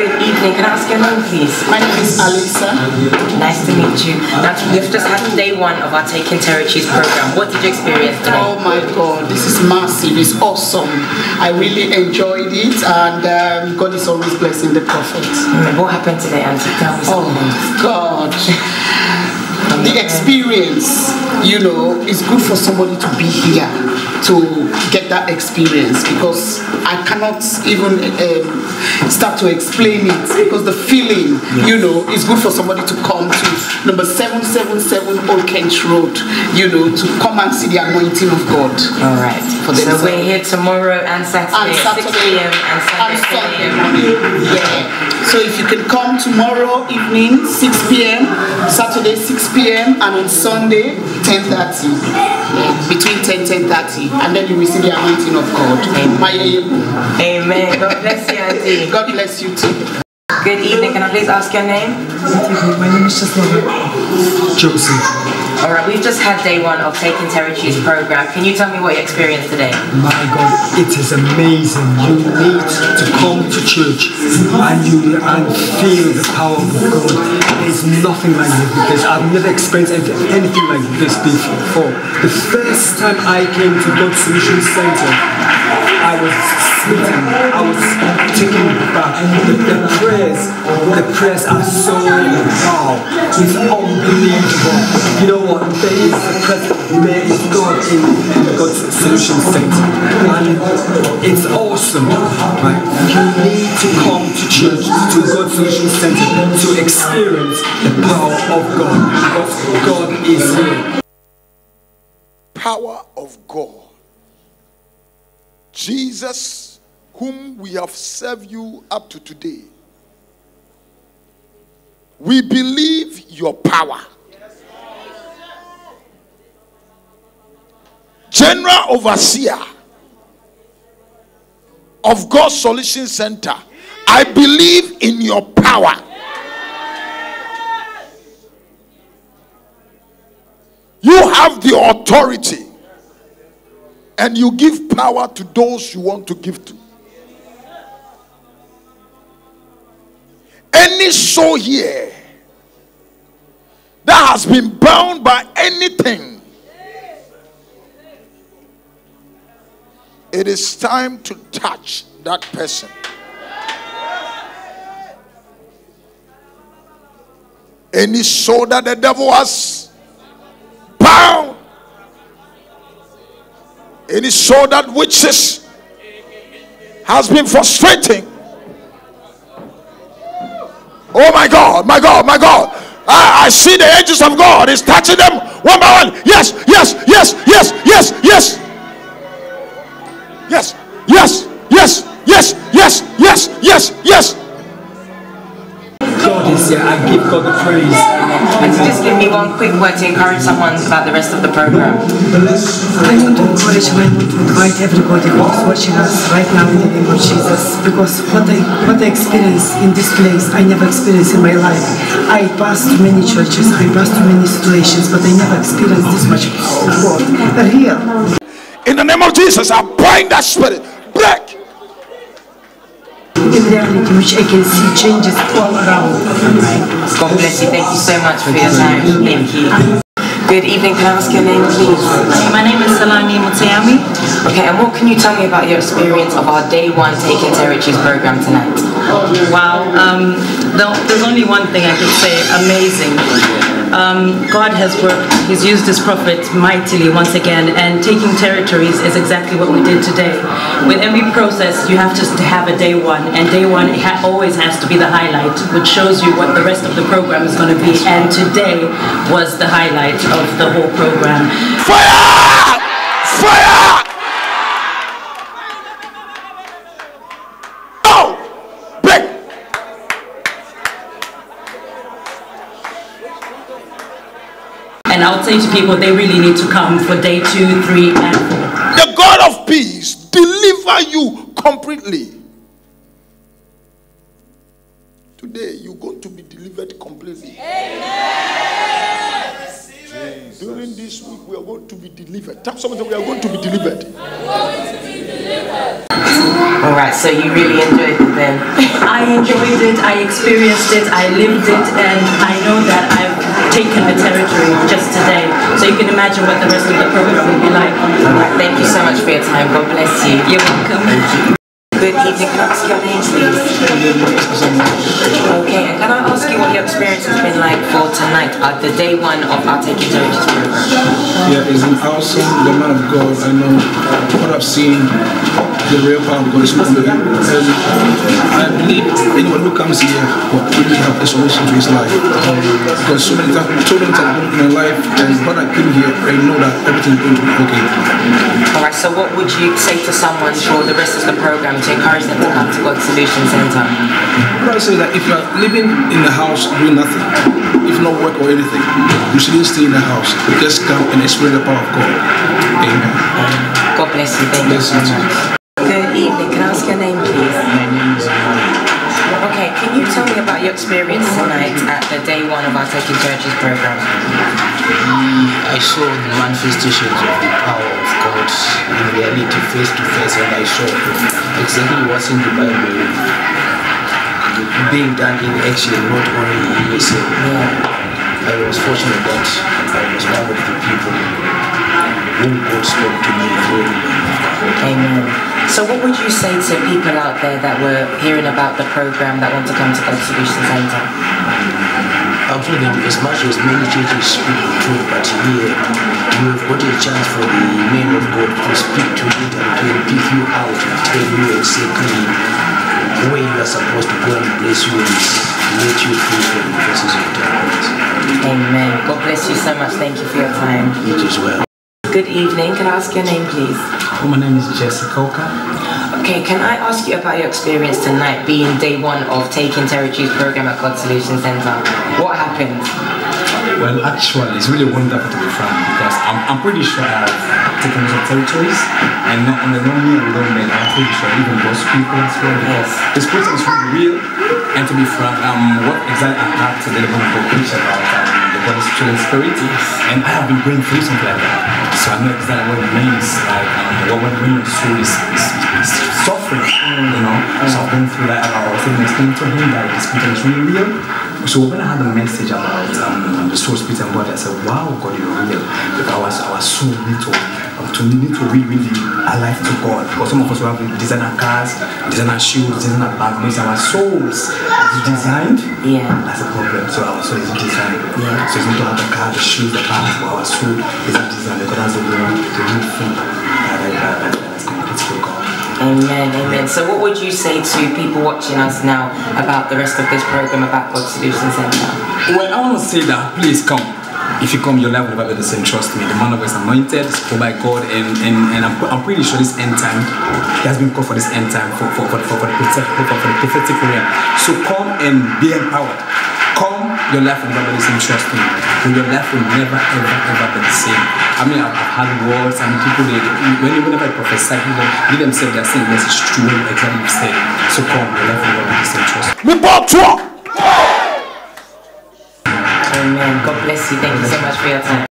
Good evening. Can I ask your name, please? My name is Alisa. Nice to meet you. Now, we've just had day one of our Taking Territories program. What did you experience today? Oh my God, this is massive. It's awesome. I really enjoyed it, and um, God is always blessing the prophet. Mm, What happened today, Auntie? Tell me Oh. God. The experience, you know, it's good for somebody to be here to get that experience because I cannot even um, start to explain it because the feeling, you know, is good for somebody to come to number 777 Old Kent Road, you know, to come and see the anointing of God. All right. For so themselves. we're here tomorrow and Saturday, And at 6 Saturday p.m. and Sunday, and 10 Sunday morning. Yeah. So if you can come tomorrow evening, 6 p.m., Saturday 6 p.m., and on Sunday 10:30. Yeah, between 10 10:30, and then you will see the anointing of God. My Amen. God bless you, Auntie. God bless you too. Good evening. Can I please ask your name? My name is Joseph. Joseph. All right. We've just had day one of Taking Territories program. Can you tell me what you experienced today? My God, it is amazing. You need to come to church and you and feel the power of God. There's nothing like this because I've never experienced anything, like this before. The first time I came to God's Solution Center, I was smitten. I was taken back. The, the prayers, the prayers are so. It's unbelievable. You know what? There is the presence, there is God in, God's Solution Center. And it's awesome. Right? You need to come to church, to God's Solution Center to experience the power of God. Because God is here. power of God. Jesus, whom we have served you up to today, we believe your power. General Overseer of God's Solution Center, I believe in your power. You have the authority and you give power to those you want to give to. Any soul here that has been bound by anything, it is time to touch that person. Any soul that the devil has Any soul that witches has been frustrating. Oh my God, my God, my God. I, I see the angels of God is touching them one by one. Yes, yes, yes, yes, yes, yes. Yes, yes, yes, yes, yes, yes, yes, yes. God is here. I give God the praise. And to just give me one quick word to encourage someone about the rest of the program. I want to encourage and I want to invite everybody who is watching us right now in the name of Jesus because what I what I experience in this place I never experienced in my life. I passed through many churches, I passed through many situations, but I never experienced this much power of God. Real. In the name of Jesus, I bind that spirit. Break. In reality which I can see changes all around. God bless you. Thank you so much for your time. Thank you. Good evening. Can I ask your name, please? My name is Salani Mutayami. Okay, and what can you tell me about your experience of our day one Taking Territories program tonight? Wow. Um, there's only one thing I can say amazing. Um, God has worked, He's used His prophet mightily once again, and taking territories is exactly what we did today. With every process, you have to have a day one, and day one ha- always has to be the highlight, which shows you what the rest of the program is going to be. And today was the highlight of the whole program. Fire! Fire! No! Break! And I would say to people, they really need to come for day two, three, and four. The God of peace deliver you completely. Today, you're going to be delivered completely. Amen. During this week, we are going to be delivered. Tell someone that we are going to be delivered. All right, so you really enjoyed it then? I enjoyed it, I experienced it, I lived it, and I know that I've taken the territory just today. So you can imagine what the rest of the program will be like. Thank you so much for your time. God bless you. You're welcome. Good evening. Can I ask your name, please? Okay, and can I ask you what your experience has been like for tonight at the day one of our Taking Territories program? Yeah, it's an awesome. The man of God. I know uh, what I've seen. The real power of God is moving, and I believe anyone who comes here will really have a solution to his life. Because so many times, so many times in my life, and when I came here, I know that everything is going to be okay. All right, so what would you say to someone for the rest of the program to encourage them to come to God Solution Center? What I say that if you are living in the house doing nothing, if no work or anything, you shouldn't stay in the house. Just come and experience the power of God. Amen. God bless you. Thank you Bless you much. Evening. Can I ask your name, please? My name is. Okay, can you tell me about your experience tonight at the day one of our Taking Churches program? Mm, I saw the manifestations of the power of God in reality face to face and I saw exactly what's in the Bible being done in action, not only in USA. I was fortunate that I was one of the people God spoke to me through the man of God. Amen. So what would you say to people out there that were hearing about the program that want to come to God Solution Center? I'm telling them as much as many churches speak the truth, but here you have got a chance for the men of God to speak to you and to pick you out and tell you exactly where you are supposed to go and bless you and let you free from the forces of darkness. Amen. God bless you so much. Thank you for your time. It is well. Good evening. Can I ask your name, please? My name is Jessica. Okay, can I ask you about your experience tonight being day one of Taking Territories program at God Solution Center? What happened? Well, actually, it's really wonderful to be frank because I'm, I'm pretty sure I've taken some territories and not only not me alone, but I'm pretty sure even those people as well. Yes. This person is really real. And to be frank, um, what exactly I have to the Bible preach about um, the Holy Spirit and and I have been going through something like that. So I know exactly what it means, like um, what when when your soul is, is, is suffering, you know. So I've been through that. I was explaining to him that the Spirit is really real. So when I had a message about um, spirit, and body, I said, "Wow, God, you're real." Because I was, I was so little, to need to be really alive to God. Because some of us have designer cars, designer shoes, designer bags, our souls is designed. Yeah. That's a problem. So our soul is designed. Yeah. So it's not to have the car, the shoes, the bags, but our soul is designed because that's the real, the real thing that, that, that, that, Amen, amen. So what would you say to people watching us now about the rest of this program about God Solution Center? Well, I want to say that please come. If you come, your life will never be the same. Trust me. The man of God is anointed, called by God, and and, and I'm, I'm pretty sure this end time, he has been called for this end time for for, for, for, for, the, prophetic, for the prophetic realm. So come and be empowered. Come, your life will never be the same. Trust me. Your life will never ever ever be the same. I mean, I've, I've had words. I mean, people they when whenever I prophesy, people they themselves they're saying this is true exactly what you said. So come, your life will never be the same. Trust me. Me bought truck. Amen. God bless you. Thank you so much for your time.